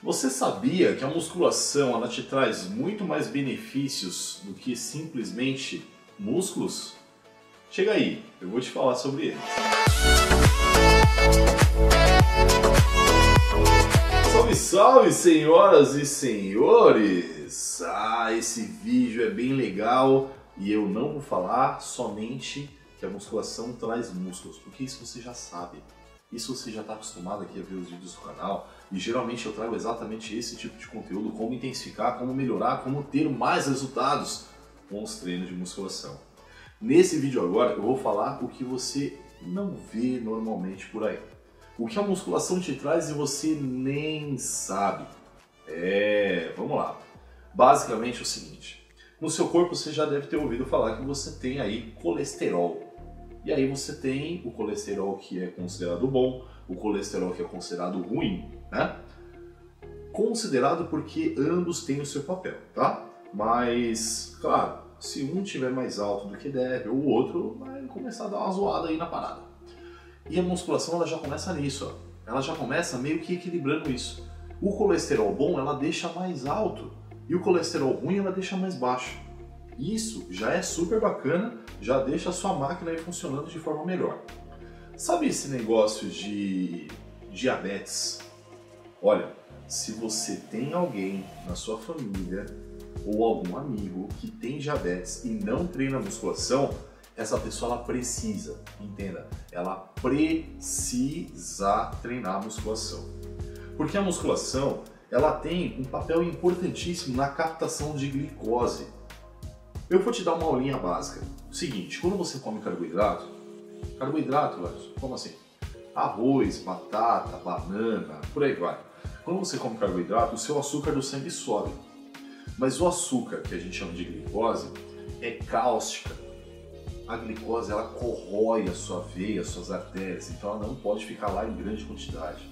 Você sabia que a musculação ela te traz muito mais benefícios do que simplesmente músculos? Chega aí, eu vou te falar sobre eles. Salve, salve, senhoras e senhores! Ah, esse vídeo é bem legal e eu não vou falar somente que a musculação traz músculos, porque isso você já sabe. Isso você já está acostumado aqui a ver os vídeos do canal e geralmente eu trago exatamente esse tipo de conteúdo, como intensificar, como melhorar, como ter mais resultados com os treinos de musculação. Nesse vídeo agora eu vou falar o que você não vê normalmente por aí. O que a musculação te traz e você nem sabe. É, vamos lá. Basicamente é o seguinte, no seu corpo você já deve ter ouvido falar que você tem aí colesterol. E aí você tem o colesterol que é considerado bom, o colesterol que é considerado ruim, né? Considerado porque ambos têm o seu papel, tá? Mas, claro, se um tiver mais alto do que deve, o outro vai começar a dar uma zoada aí na parada. E a musculação ela já começa nisso, ó. Ela já começa meio que equilibrando isso. O colesterol bom ela deixa mais alto e o colesterol ruim ela deixa mais baixo. Isso já é super bacana, já deixa a sua máquina aí funcionando de forma melhor. Sabe esse negócio de diabetes? Olha, se você tem alguém na sua família ou algum amigo que tem diabetes e não treina musculação, essa pessoa ela precisa, entenda, ela precisa treinar musculação. Porque a musculação, ela tem um papel importantíssimo na captação de glicose eu vou te dar uma aulinha básica. Seguinte, quando você come carboidrato, carboidrato, como assim? Arroz, batata, banana, por aí vai. Quando você come carboidrato, o seu açúcar do sangue sobe. Mas o açúcar, que a gente chama de glicose, é cáustica. A glicose ela corrói a sua veia, as suas artérias, então ela não pode ficar lá em grande quantidade.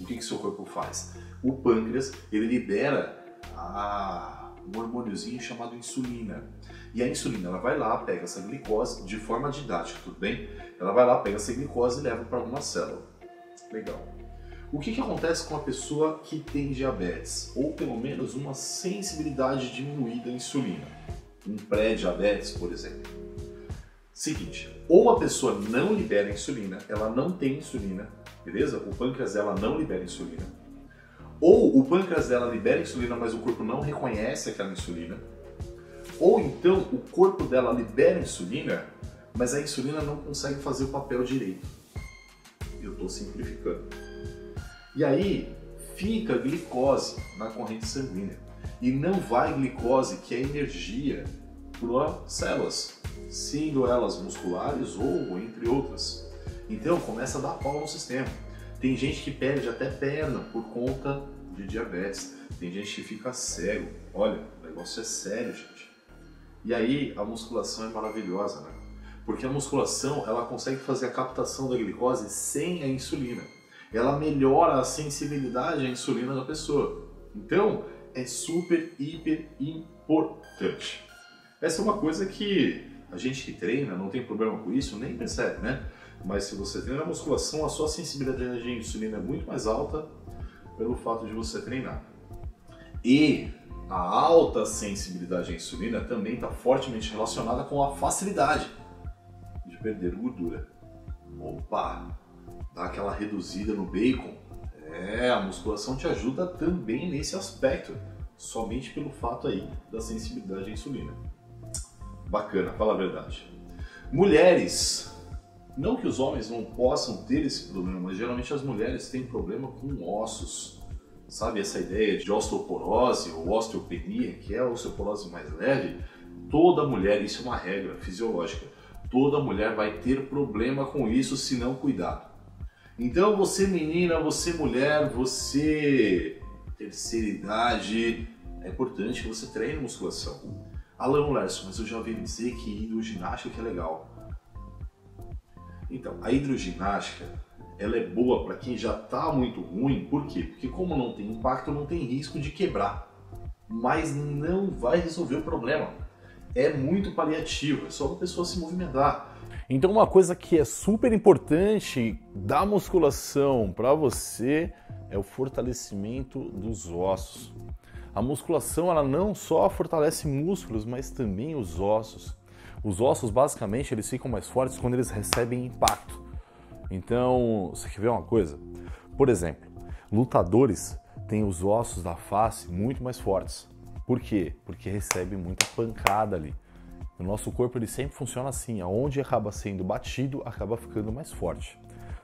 O que que seu corpo faz? O pâncreas ele libera a um hormôniozinho chamado insulina. E a insulina, ela vai lá, pega essa glicose de forma didática, tudo bem? Ela vai lá, pega essa glicose e leva para alguma célula. Legal. O que, que acontece com a pessoa que tem diabetes? Ou pelo menos uma sensibilidade diminuída à insulina? Um pré-diabetes, por exemplo. Seguinte, ou a pessoa não libera insulina, ela não tem insulina, beleza? O pâncreas dela não libera insulina ou o pâncreas dela libera insulina, mas o corpo não reconhece aquela insulina. Ou então o corpo dela libera insulina, mas a insulina não consegue fazer o papel direito. Eu estou simplificando. E aí fica glicose na corrente sanguínea. E não vai glicose, que é energia, para células, sendo elas musculares ou entre outras. Então começa a dar pau no sistema. Tem gente que perde até perna por conta de diabetes. Tem gente que fica cego. Olha, o negócio é sério, gente. E aí a musculação é maravilhosa, né? Porque a musculação ela consegue fazer a captação da glicose sem a insulina. Ela melhora a sensibilidade à insulina da pessoa. Então é super, hiper importante. Essa é uma coisa que a gente que treina não tem problema com isso, nem percebe, né? Mas se você treina musculação, a sua sensibilidade à insulina é muito mais alta pelo fato de você treinar. E a alta sensibilidade à insulina também está fortemente relacionada com a facilidade de perder gordura. Opa! Dá aquela reduzida no bacon. É, a musculação te ajuda também nesse aspecto, somente pelo fato aí da sensibilidade à insulina. Bacana, fala a verdade. Mulheres, não que os homens não possam ter esse problema, mas geralmente as mulheres têm problema com ossos. Sabe essa ideia de osteoporose ou osteopenia, que é a osteoporose mais leve? Toda mulher, isso é uma regra fisiológica, toda mulher vai ter problema com isso se não cuidar. Então você menina, você mulher, você terceira idade, é importante que você treine musculação. Alan Lerson, mas eu já ouvi dizer que hidroginástica é legal. Então, a hidroginástica ela é boa para quem já está muito ruim, por quê? Porque como não tem impacto, não tem risco de quebrar, mas não vai resolver o problema. É muito paliativo, é só a pessoa se movimentar. Então, uma coisa que é super importante da musculação para você é o fortalecimento dos ossos. A musculação ela não só fortalece músculos, mas também os ossos. Os ossos, basicamente, eles ficam mais fortes quando eles recebem impacto. Então, você quer ver uma coisa? Por exemplo, lutadores têm os ossos da face muito mais fortes. Por quê? Porque recebe muita pancada ali. O nosso corpo ele sempre funciona assim, aonde acaba sendo batido, acaba ficando mais forte.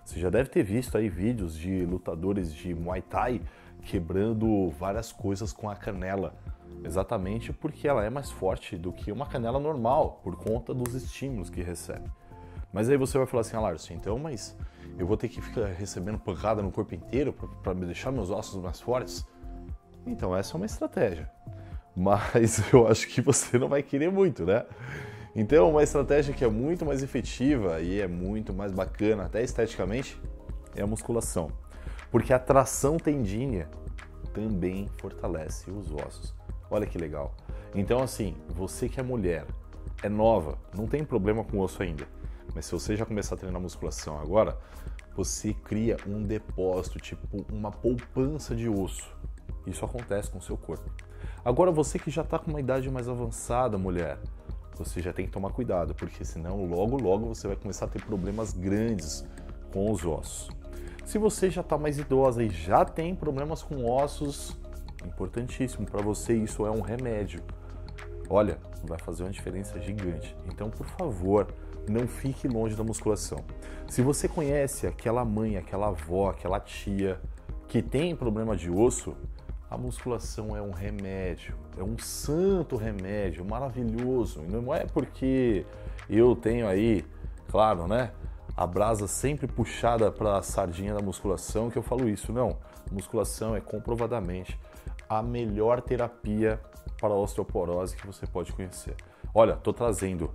Você já deve ter visto aí vídeos de lutadores de Muay Thai quebrando várias coisas com a canela, exatamente porque ela é mais forte do que uma canela normal, por conta dos estímulos que recebe. Mas aí você vai falar assim, ah, então, mas eu vou ter que ficar recebendo pancada no corpo inteiro para deixar meus ossos mais fortes? Então, essa é uma estratégia mas eu acho que você não vai querer muito, né? Então, uma estratégia que é muito mais efetiva e é muito mais bacana, até esteticamente, é a musculação. Porque a tração tendínea também fortalece os ossos. Olha que legal. Então, assim, você que é mulher, é nova, não tem problema com osso ainda. Mas se você já começar a treinar musculação agora, você cria um depósito, tipo uma poupança de osso. Isso acontece com o seu corpo. Agora você que já está com uma idade mais avançada, mulher, você já tem que tomar cuidado, porque senão logo logo você vai começar a ter problemas grandes com os ossos. Se você já está mais idosa e já tem problemas com ossos, importantíssimo para você isso é um remédio. Olha, vai fazer uma diferença gigante. Então, por favor, não fique longe da musculação. Se você conhece aquela mãe, aquela avó, aquela tia que tem problema de osso, a musculação é um remédio, é um santo remédio, maravilhoso. E não é porque eu tenho aí, claro, né, a brasa sempre puxada para a sardinha da musculação que eu falo isso. Não, musculação é comprovadamente a melhor terapia para a osteoporose que você pode conhecer. Olha, estou trazendo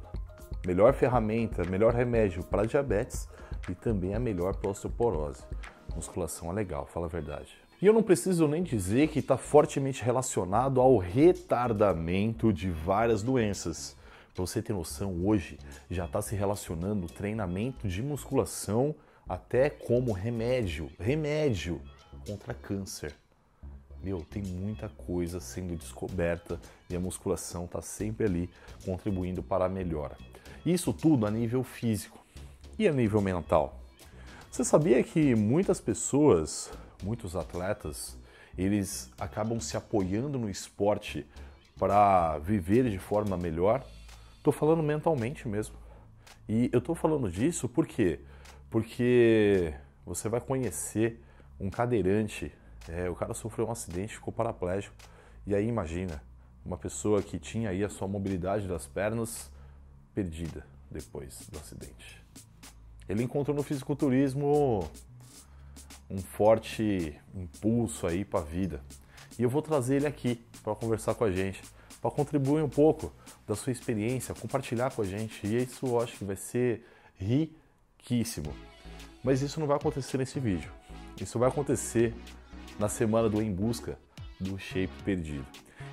melhor ferramenta, melhor remédio para diabetes e também a melhor para osteoporose. Musculação é legal, fala a verdade. E eu não preciso nem dizer que está fortemente relacionado ao retardamento de várias doenças. Para você ter noção, hoje já está se relacionando treinamento de musculação até como remédio, remédio contra câncer. Meu, tem muita coisa sendo descoberta e a musculação está sempre ali contribuindo para a melhora. Isso tudo a nível físico e a nível mental. Você sabia que muitas pessoas muitos atletas, eles acabam se apoiando no esporte para viver de forma melhor. Estou falando mentalmente mesmo. E eu estou falando disso por quê? Porque você vai conhecer um cadeirante, é, o cara sofreu um acidente, ficou paraplégico, e aí imagina, uma pessoa que tinha aí a sua mobilidade das pernas perdida depois do acidente. Ele encontrou no fisiculturismo um forte impulso aí para a vida. E eu vou trazer ele aqui para conversar com a gente, para contribuir um pouco da sua experiência, compartilhar com a gente. E isso eu acho que vai ser riquíssimo. Mas isso não vai acontecer nesse vídeo. Isso vai acontecer na semana do Em Busca do Shape Perdido.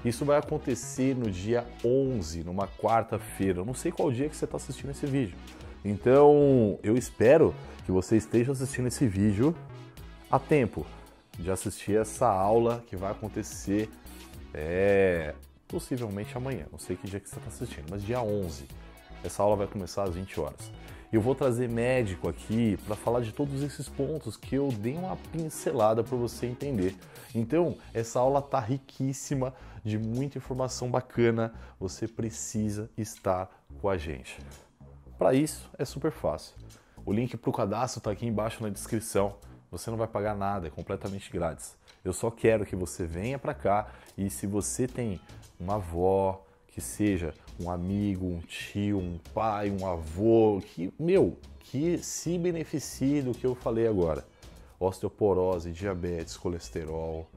Isso vai acontecer no dia 11, numa quarta-feira. Eu não sei qual dia que você está assistindo esse vídeo. Então, eu espero que você esteja assistindo esse vídeo a tempo de assistir essa aula que vai acontecer é, possivelmente amanhã. Não sei que dia que você está assistindo, mas dia 11. Essa aula vai começar às 20 horas. Eu vou trazer médico aqui para falar de todos esses pontos que eu dei uma pincelada para você entender. Então, essa aula tá riquíssima de muita informação bacana. Você precisa estar com a gente. Para isso, é super fácil. O link para o cadastro está aqui embaixo na descrição. Você não vai pagar nada, é completamente grátis. Eu só quero que você venha para cá e se você tem uma avó, que seja um amigo, um tio, um pai, um avô, que, meu, que se beneficie do que eu falei agora. Osteoporose, diabetes, colesterol.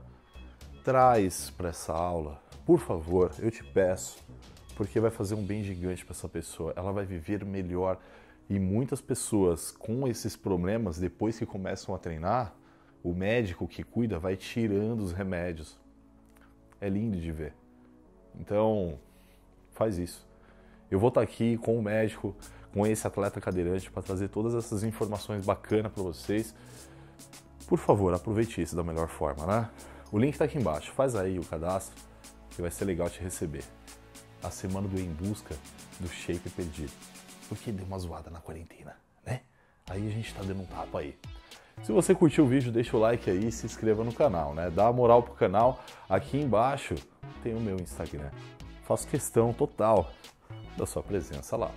Traz para essa aula, por favor, eu te peço, porque vai fazer um bem gigante para essa pessoa. Ela vai viver melhor e muitas pessoas com esses problemas, depois que começam a treinar, o médico que cuida vai tirando os remédios. É lindo de ver. Então, faz isso. Eu vou estar aqui com o médico, com esse atleta cadeirante para trazer todas essas informações bacanas para vocês. Por favor, aproveite isso da melhor forma, né? O link está aqui embaixo. Faz aí o cadastro que vai ser legal te receber. A semana do Em Busca do Shape Perdido. Porque deu uma zoada na quarentena, né? Aí a gente está dando um tapa aí. Se você curtiu o vídeo, deixa o like aí e se inscreva no canal, né? Dá moral pro canal. Aqui embaixo tem o meu Instagram. Faço questão total da sua presença lá.